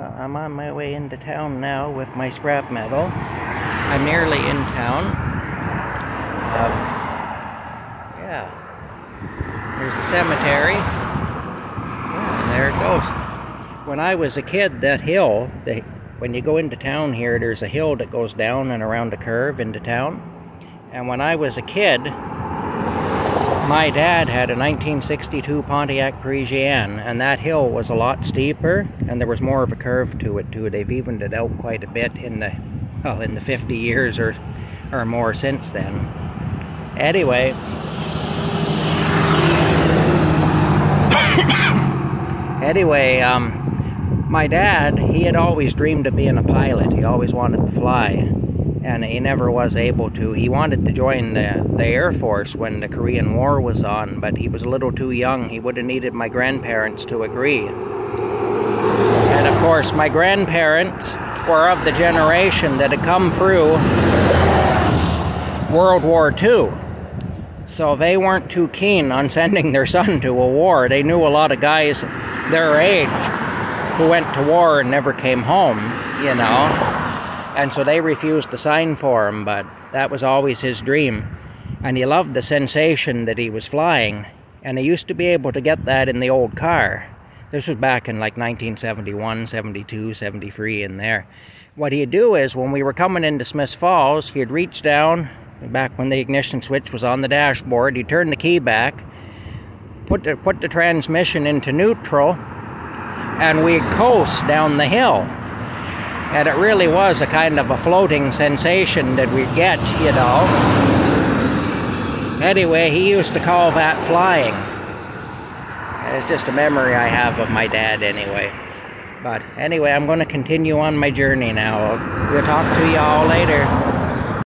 Uh, I'm on my way into town now with my scrap metal. I'm nearly in town. Um, yeah. There's the cemetery. Yeah, and there it goes. When I was a kid, that hill, the, when you go into town here, there's a hill that goes down and around a curve into town. And when I was a kid, my dad had a 1962 Pontiac Parisienne, and that hill was a lot steeper, and there was more of a curve to it too. They've evened it out quite a bit in the well in the 50 years or or more since then. Anyway. anyway, um, my dad, he had always dreamed of being a pilot. He always wanted to fly and he never was able to. He wanted to join the, the Air Force when the Korean War was on, but he was a little too young. He would have needed my grandparents to agree. And of course, my grandparents were of the generation that had come through World War II. So they weren't too keen on sending their son to a war. They knew a lot of guys their age who went to war and never came home, you know and so they refused to sign for him, but that was always his dream. And he loved the sensation that he was flying, and he used to be able to get that in the old car. This was back in like 1971, 72, 73, in there. What he'd do is, when we were coming into Smiths Falls, he'd reach down, back when the ignition switch was on the dashboard, he'd turn the key back, put the, put the transmission into neutral, and we'd coast down the hill and it really was a kind of a floating sensation that we'd get, you know. Anyway, he used to call that flying. it's just a memory I have of my dad, anyway. But anyway, I'm going to continue on my journey now. We'll talk to you all later.